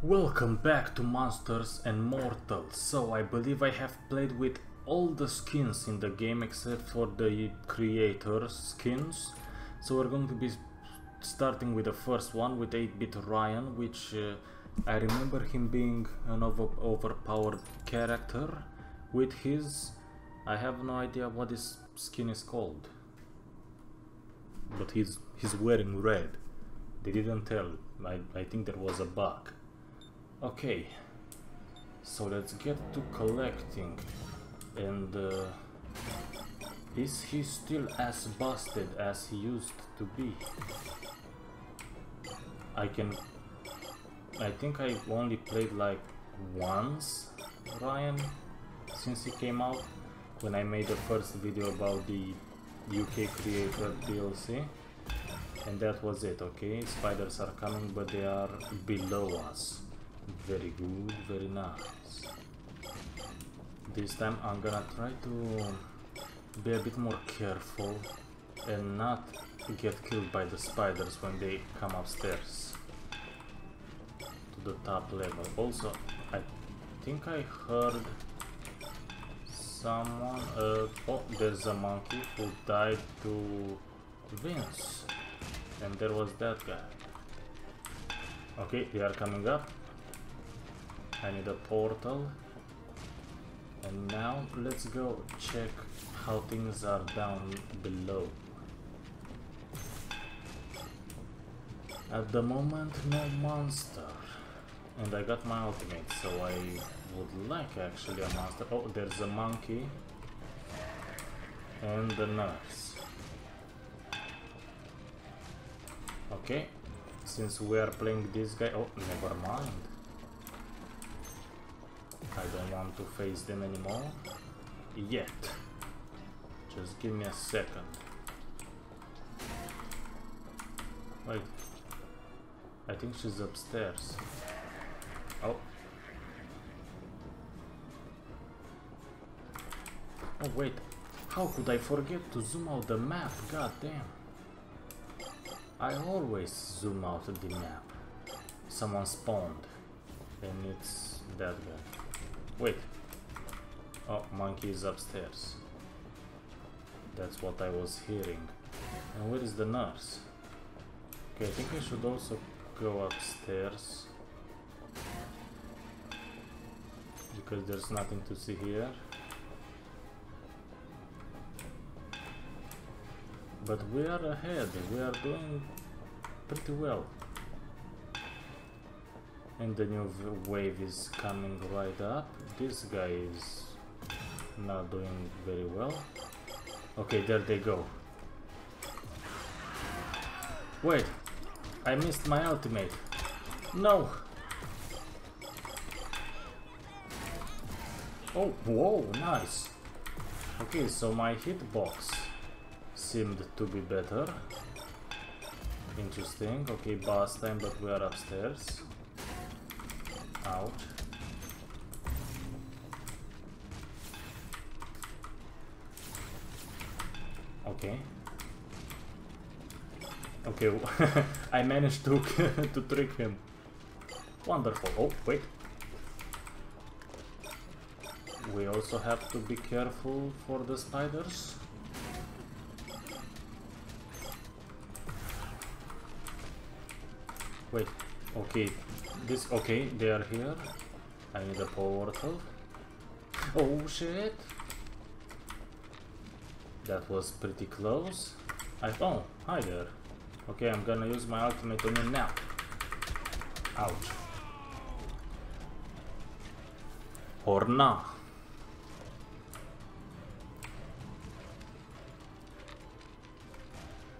Welcome back to Monsters and Mortals. So I believe I have played with all the skins in the game except for the creator skins. So we're going to be starting with the first one with 8-bit Ryan, which uh, I remember him being an over overpowered character with his... I have no idea what his skin is called. But he's, he's wearing red. They didn't tell. I, I think there was a bug. Okay, so let's get to collecting. And uh, is he still as busted as he used to be? I can... I think I only played like once Ryan since he came out when I made the first video about the UK creator DLC and that was it okay spiders are coming but they are below us very good very nice. This time I'm gonna try to be a bit more careful and not get killed by the spiders when they come upstairs to the top level. Also I think I heard someone uh, oh there's a monkey who died to Vince and there was that guy. Okay they are coming up I need a portal. And now let's go check how things are down below. At the moment no monster. And I got my ultimate so I would like actually a monster. Oh there's a monkey. And the nurse. Okay. Since we are playing this guy oh never mind I don't want to face them anymore. Yet. Just give me a second. Wait. I think she's upstairs. Oh. Oh wait. How could I forget to zoom out the map? God damn. I always zoom out the map. Someone spawned. And it's that guy. Wait. Oh, monkey is upstairs. That's what I was hearing. And where is the nurse? Okay, I think I should also go upstairs. Because there's nothing to see here. But we are ahead, we are doing pretty well. And the new wave is coming right up. This guy is not doing very well. Okay, there they go. Wait, I missed my ultimate. No! Oh, whoa, nice. Okay, so my hitbox seemed to be better. Interesting. Okay, boss time, but we are upstairs. Ouch. Okay. Okay, I managed to to trick him. Wonderful. Oh, wait. We also have to be careful for the spiders. Wait, okay, this, okay, they are here. I need a portal. Oh shit! That was pretty close. I, oh, hi there. Okay, I'm gonna use my ultimate on you now. Ouch. Or not.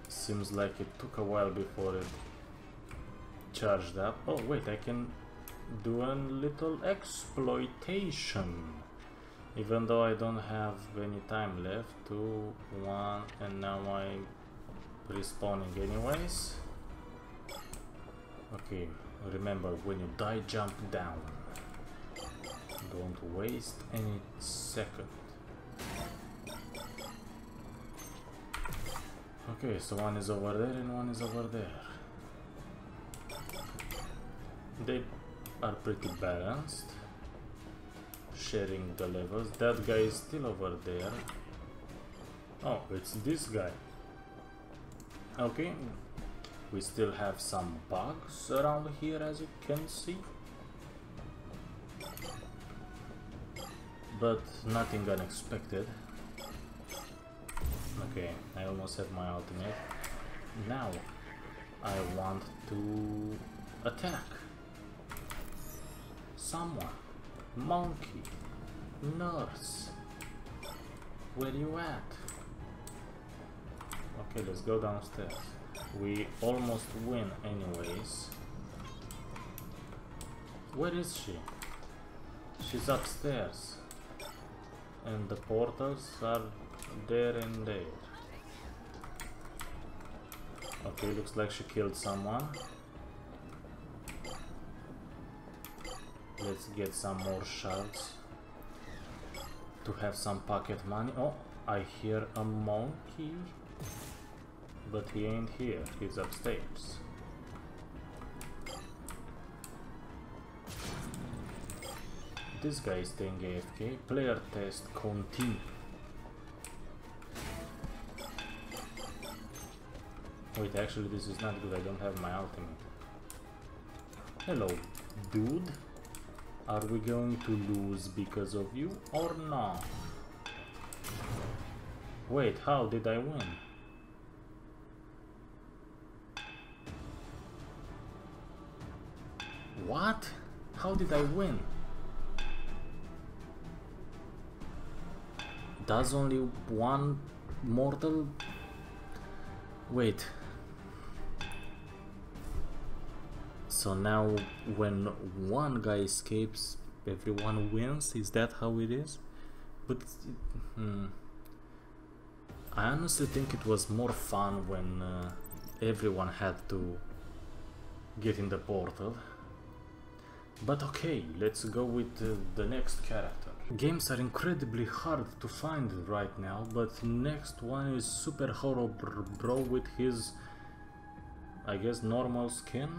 Seems like it took a while before it charged up. Oh wait, I can do a little exploitation. Even though I don't have any time left. Two, one, and now I'm respawning anyways. Okay, remember when you die, jump down. Don't waste any second. Okay, so one is over there and one is over there. They are pretty balanced. Sharing the levels. That guy is still over there. Oh, it's this guy. Okay. We still have some bugs around here as you can see. But nothing unexpected. Okay, I almost have my ultimate. Now, I want to attack someone. Monkey, nurse, where you at? Okay, let's go downstairs. We almost win anyways. Where is she? She's upstairs. And the portals are there and there. Okay, looks like she killed someone. Let's get some more shards to have some pocket money. Oh, I hear a monkey, but he ain't here. He's upstairs. This guy is staying AFK. Player test continue. Wait, actually this is not good, I don't have my ultimate. Hello, dude. Are we going to lose because of you or not? Wait, how did I win? What? How did I win? Does only one mortal... Wait, So now when one guy escapes, everyone wins? Is that how it is? But hmm, I honestly think it was more fun when uh, everyone had to get in the portal. But okay, let's go with uh, the next character. Games are incredibly hard to find right now, but next one is Super Horror Bro with his, I guess, normal skin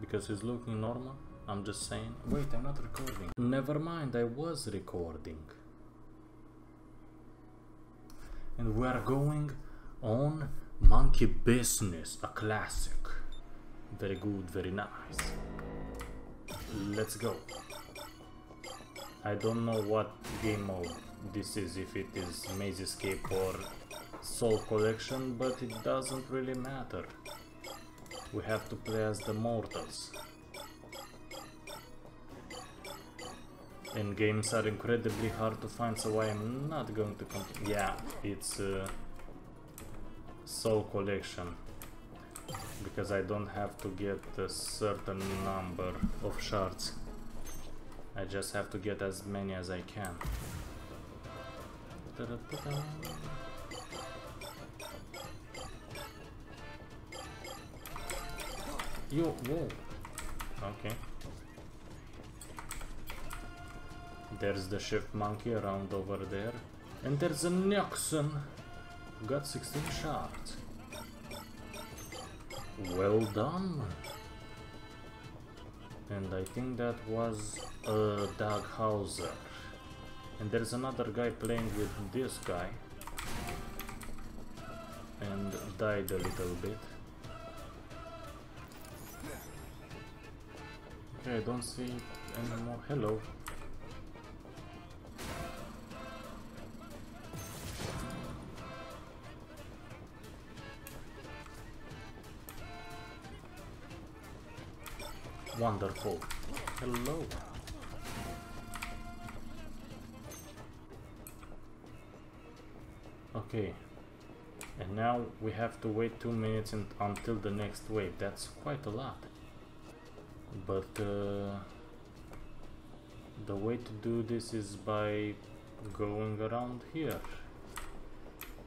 because he's looking normal. I'm just saying. Wait, I'm not recording. Never mind, I was recording. And we are going on Monkey Business, a classic. Very good, very nice. Let's go. I don't know what game mode this is, if it is Maze Escape or Soul Collection, but it doesn't really matter we have to play as the mortals. And games are incredibly hard to find, so I am not going to continue. Yeah, it's uh, Soul Collection. Because I don't have to get a certain number of shards. I just have to get as many as I can. Yo, whoa. Okay. There's the chef monkey around over there. And there's a Nexon. Got 16 shards. Well done. And I think that was uh, a Dag Hauser. And there's another guy playing with this guy. And died a little bit. Okay, I don't see any more. Hello. Wonderful. Hello. Okay. And now we have to wait two minutes until the next wave. That's quite a lot but uh, the way to do this is by going around here.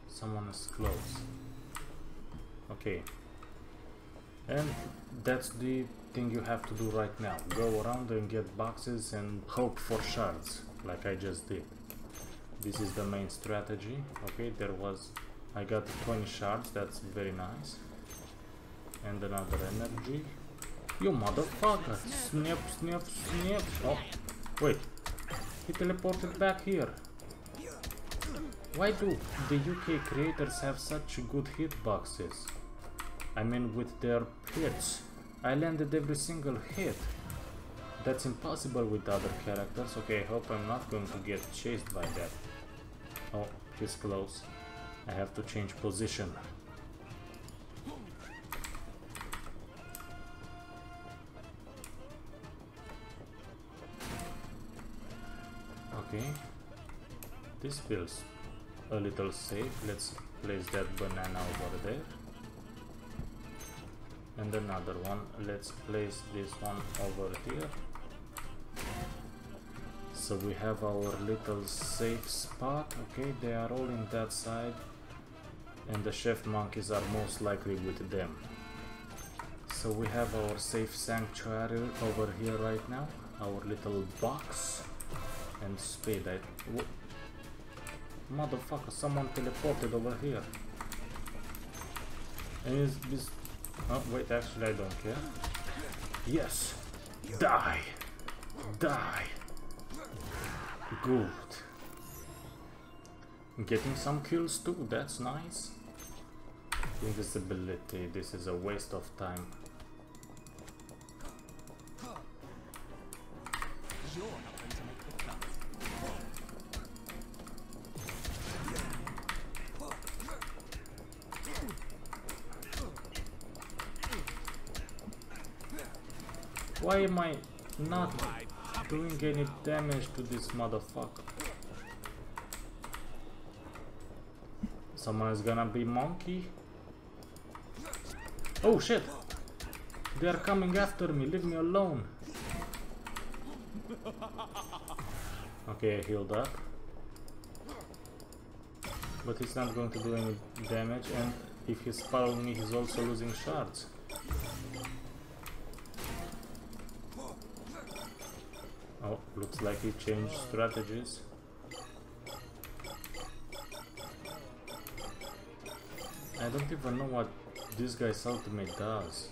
Someone is close. Okay. And that's the thing you have to do right now. Go around and get boxes and hope for shards like I just did. This is the main strategy. Okay there was I got 20 shards that's very nice. And another energy You motherfucker! Snap, snap, snap. Oh, wait. He teleported back here. Why do the UK creators have such good hitboxes? I mean with their hits. I landed every single hit. That's impossible with other characters. Okay, I hope I'm not going to get chased by that. Oh, he's close. I have to change position. Okay. This feels a little safe. Let's place that banana over there. And another one. Let's place this one over here. So we have our little safe spot. Okay, they are all in that side. And the chef monkeys are most likely with them. So we have our safe sanctuary over here right now. Our little box. And speed. I, Motherfucker, someone teleported over here. And is this... Oh, wait, actually I don't care. Yes! Die! Die! Good. Getting some kills too, that's nice. Invisibility, this is a waste of time. Not doing any damage to this motherfucker? Someone is gonna be monkey? Oh shit! They are coming after me, leave me alone! Okay, I healed up. But he's not going to do any damage and if he's following me he's also losing shards. Oh, looks like he changed strategies. I don't even know what this guy's ultimate does.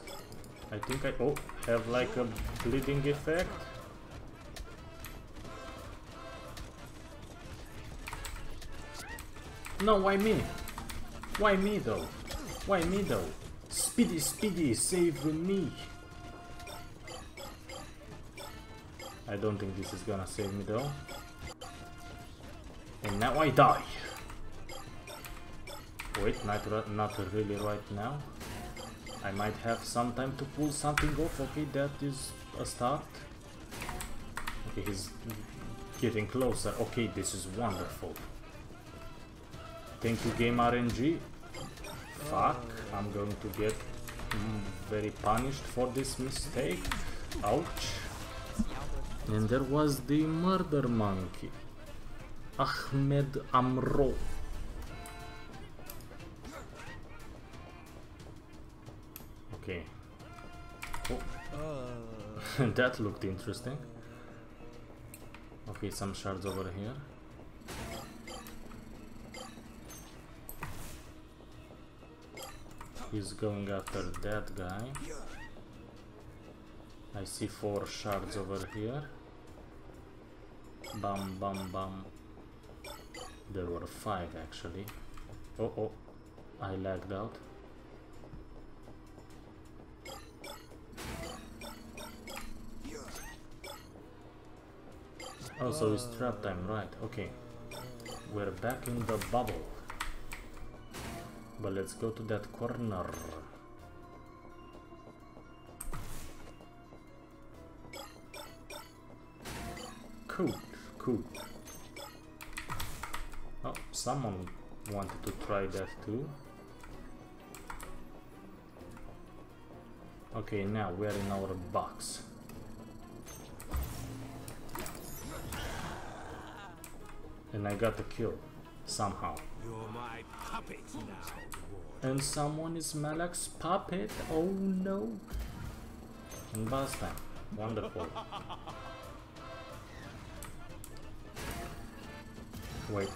I think I oh have like a bleeding effect. No, why me? Why me though? Why me though? Speedy, speedy, save me! I don't think this is gonna save me though. And now I die. Wait, not, not really right now. I might have some time to pull something off. Okay, that is a start. Okay, he's getting closer. Okay, this is wonderful. Thank you, Game RNG. Fuck, I'm going to get mm, very punished for this mistake. Ouch. And there was the murder monkey. Ahmed Amro. Okay. Oh. that looked interesting. Okay, some shards over here. He's going after that guy. I see four shards over here. Bum bum bum. There were five actually. Oh oh, I lagged out. Oh, so it's trap time, right, okay. We're back in the bubble. But let's go to that corner. Cool cool. Oh, someone wanted to try that too. Okay, now we're in our box. And I got the kill, somehow. You're my puppet now. And someone is Malak's puppet? Oh no! And boss time. Wonderful. Wait.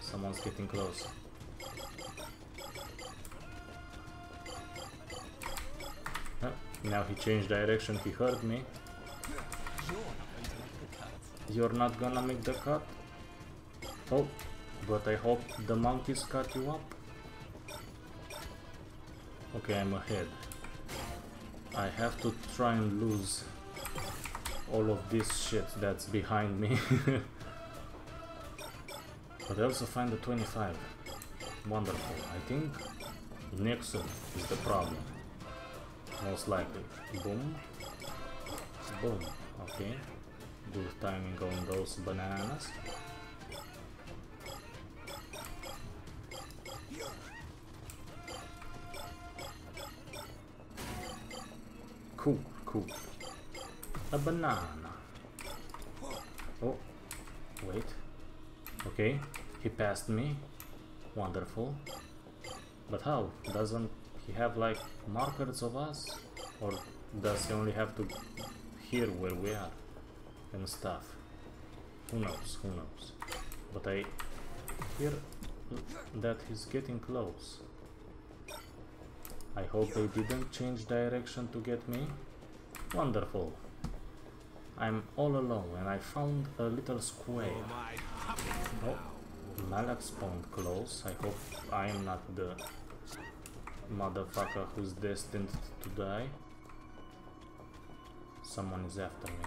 Someone's getting close. Oh, now he changed direction, he heard me. You're not gonna make the cut? Oh, but I hope the monkeys cut you up. Okay, I'm ahead. I have to try and lose all of this shit that's behind me. but I also find the 25. Wonderful. I think Nixon is the problem. Most likely. Boom. Boom. Okay. Good timing on those bananas. Cool, cool. A banana. Oh, wait. Okay, he passed me. Wonderful. But how? Doesn't he have like markers of us? Or does he only have to hear where we are and stuff? Who knows, who knows. But I hear that he's getting close. I hope they didn't change direction to get me. Wonderful. I'm all alone and I found a little square. Oh, Malak spawned close. I hope I am not the motherfucker who's destined to die. Someone is after me.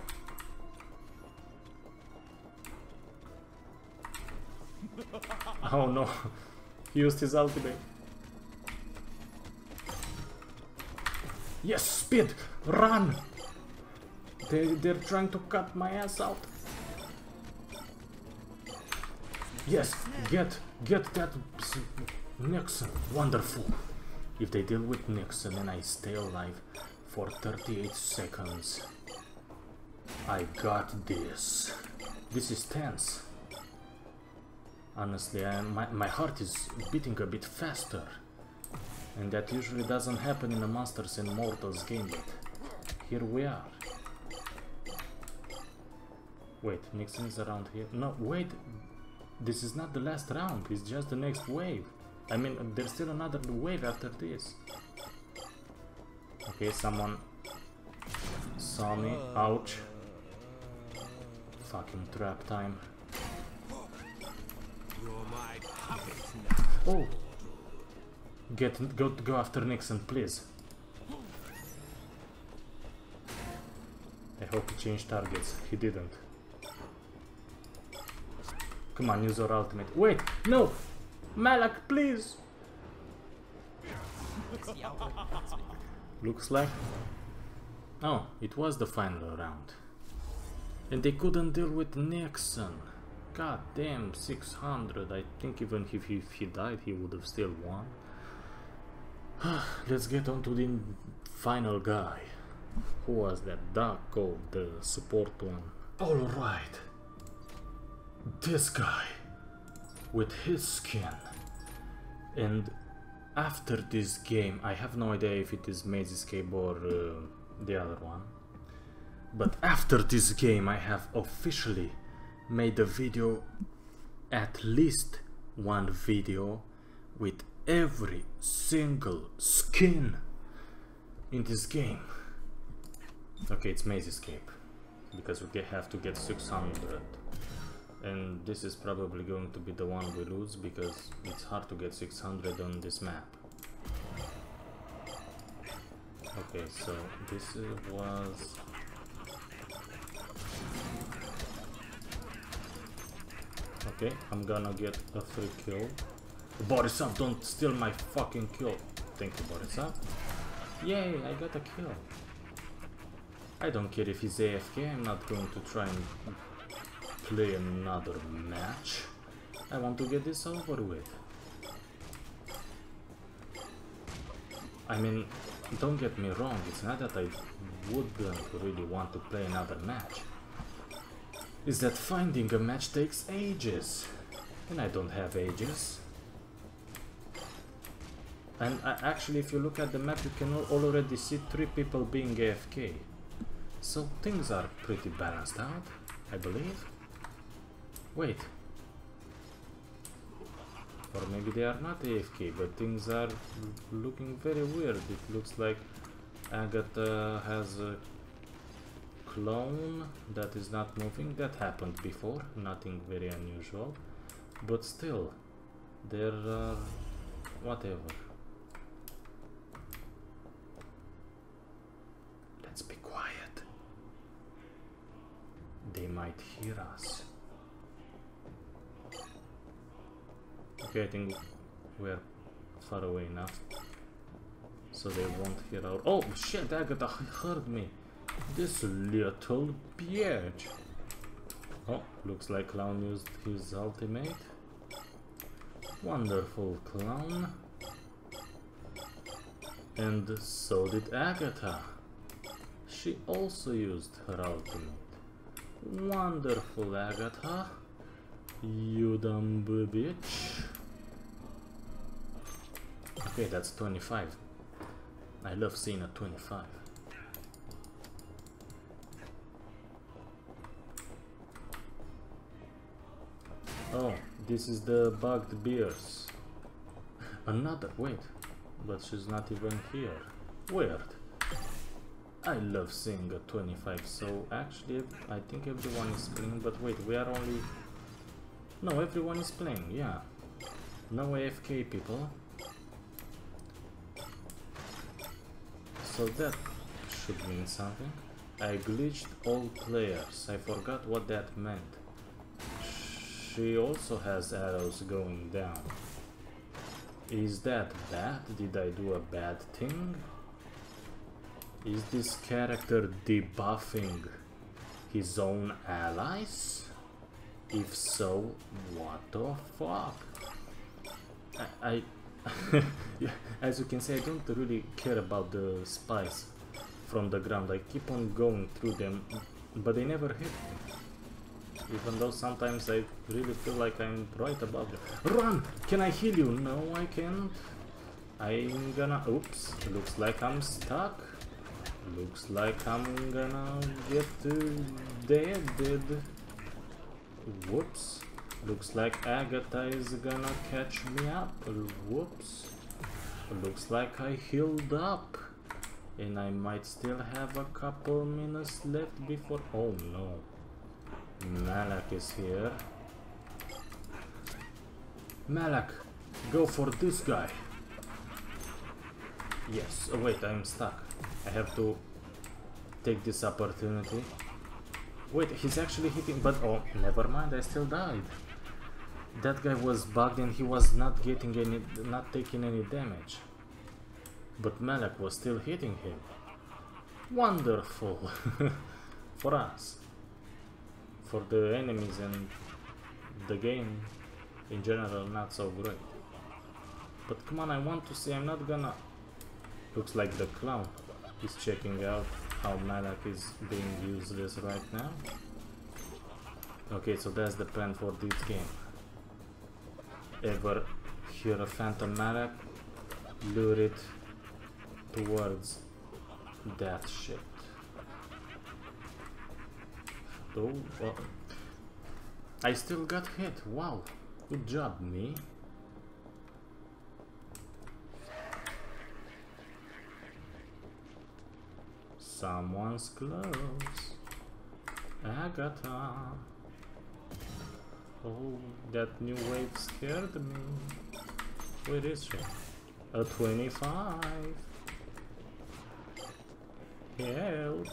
oh no, he used his ultimate. Yes, speed! Run! They, they're trying to cut my ass out. Yes, get, get that Nixon. Wonderful. If they deal with Nixon and I stay alive for 38 seconds. I got this. This is tense. Honestly, I, my, my heart is beating a bit faster. And that usually doesn't happen in a Monsters and Mortals game, but here we are. Wait, Nixon's around here? No, wait! This is not the last round, it's just the next wave. I mean, there's still another wave after this. Okay, someone saw me. Ouch. Fucking trap time. Oh! Get go go after Nixon, please. I hope he changed targets. He didn't. Come on, use your ultimate. Wait, no! Malak, please! Looks like... Oh, it was the final round. And they couldn't deal with Nixon. God damn, 600. I think even if he, if he died, he would have still won. Let's get on to the final guy. Who was that? Dark Gold, the uh, support one. Alright. This guy. With his skin. And after this game, I have no idea if it is Maze Escape or uh, the other one. But after this game, I have officially made a video, at least one video, with every single skin in this game. Okay, it's Maze Escape, because we have to get 600. And this is probably going to be the one we lose, because it's hard to get 600 on this map. Okay, so this was... Okay, I'm gonna get a free kill Borisov, don't steal my fucking kill. Thank you, Borisov. Yay, I got a kill. I don't care if he's AFK, I'm not going to try and play another match. I want to get this over with. I mean, don't get me wrong, it's not that I wouldn't really want to play another match. It's that finding a match takes ages. And I don't have ages. And uh, actually, if you look at the map, you can already see three people being AFK. So things are pretty balanced out, I believe. Wait. Or maybe they are not AFK, but things are looking very weird. It looks like Agatha has a clone that is not moving. That happened before, nothing very unusual. But still, there are whatever. Let's be quiet. They might hear us. Okay, I think we're far away enough. So they won't hear our- Oh shit, Agatha heard me! This little bitch! Oh, looks like Clown used his ultimate. Wonderful Clown. And so did Agatha. She also used her ultimate. Wonderful Agatha. You dumb bitch. Okay, that's 25. I love seeing a 25. Oh, this is the bugged beers. Another, wait, but she's not even here. Weird. I love seeing a 25, so actually I think everyone is playing, but wait, we are only... No, everyone is playing, yeah. No AFK people. So that should mean something. I glitched all players. I forgot what that meant. She also has arrows going down. Is that bad? Did I do a bad thing? Is this character debuffing his own allies? If so, what the fuck? I, I as you can see, I don't really care about the spies from the ground. I keep on going through them, but they never hit me. Even though sometimes I really feel like I'm right above them. Run! Can I heal you? No, I can't. I'm gonna... Oops. Looks like I'm stuck. Looks like I'm gonna get uh, dead, dead. Whoops. Looks like Agatha is gonna catch me up. Whoops. Looks like I healed up. And I might still have a couple minutes left before... Oh no. Malak is here. Malak, go for this guy. Yes. Oh wait, I'm stuck. I have to take this opportunity. Wait, he's actually hitting, but oh, never mind, I still died. That guy was bugged and he was not getting any, not taking any damage. But Malak was still hitting him. Wonderful! For us. For the enemies and the game in general, not so great. But come on, I want to see, I'm not gonna... Looks like the clown is checking out how Malak is being useless right now. Okay, so that's the plan for this game. Ever hear a Phantom Malak? Lure it towards that shit. Oh, well, I still got hit. Wow, good job, me. Someone's close. Agatha. Oh, that new wave scared me. Where is she? A 25. Help.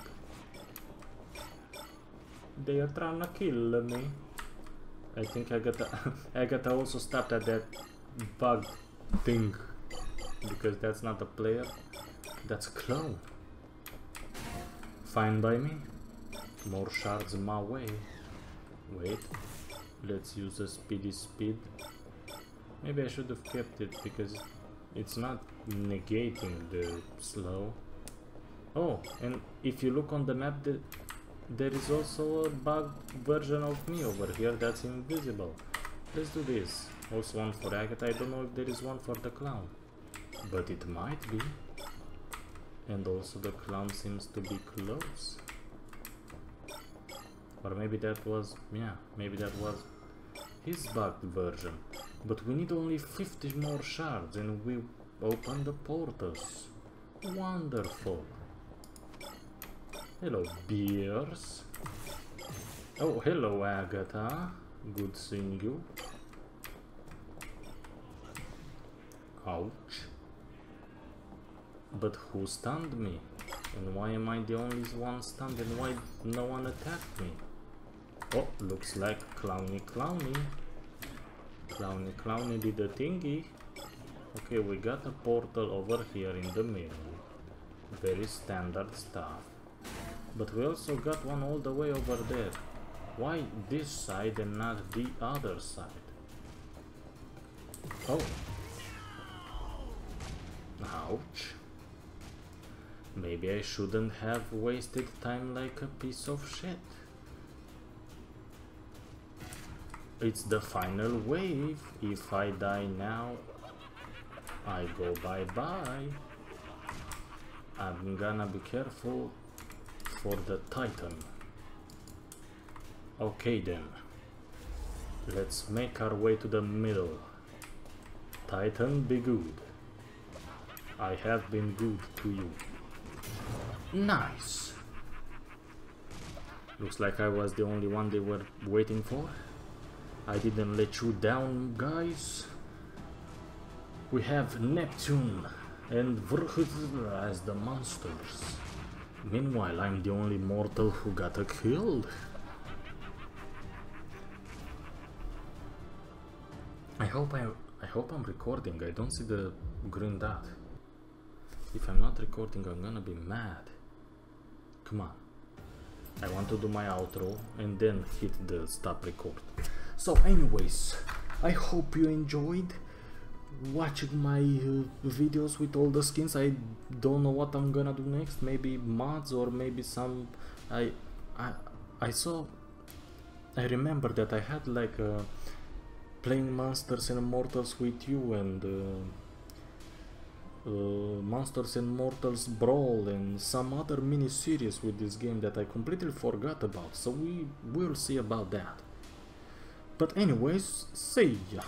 They are trying to kill me. I think I got. Agatha, Agatha also stopped at that bug thing. Because that's not a player. That's a clone. Fine by me. More shards my way. Wait. Let's use a speedy speed. Maybe I should have kept it because it's not negating the slow. Oh, and if you look on the map, the, there is also a bug version of me over here that's invisible. Let's do this. Also one for Agatha. I don't know if there is one for the clown. But it might be. And also the clown seems to be close. Or maybe that was, yeah, maybe that was his bugged version. But we need only 50 more shards and we open the portals. Wonderful. Hello, beers. Oh, hello, Agatha. Good seeing you. Ouch. But who stunned me? And why am I the only one stunned and why no one attacked me? Oh, looks like Clowny Clowny. Clowny Clowny did a thingy. Okay, we got a portal over here in the middle. Very standard stuff. But we also got one all the way over there. Why this side and not the other side? Oh. Ouch. Maybe I shouldn't have wasted time like a piece of shit. It's the final wave. If I die now, I go bye-bye. I'm gonna be careful for the Titan. Okay then. Let's make our way to the middle. Titan, be good. I have been good to you. Nice. Looks like I was the only one they were waiting for. I didn't let you down, guys. We have Neptune and Vrhd as the monsters. Meanwhile, I'm the only mortal who got a kill. I hope I I hope I'm recording. I don't see the green dot. If I'm not recording, I'm gonna be mad. Come on. I want to do my outro and then hit the stop record. So anyways, I hope you enjoyed watching my uh, videos with all the skins. I don't know what I'm gonna do next. Maybe mods or maybe some. I I I saw. I remember that I had like uh, playing monsters and mortals with you and. Uh, uh, Monsters and Mortals Brawl and some other mini series with this game that I completely forgot about, so we will see about that. But anyways, see ya!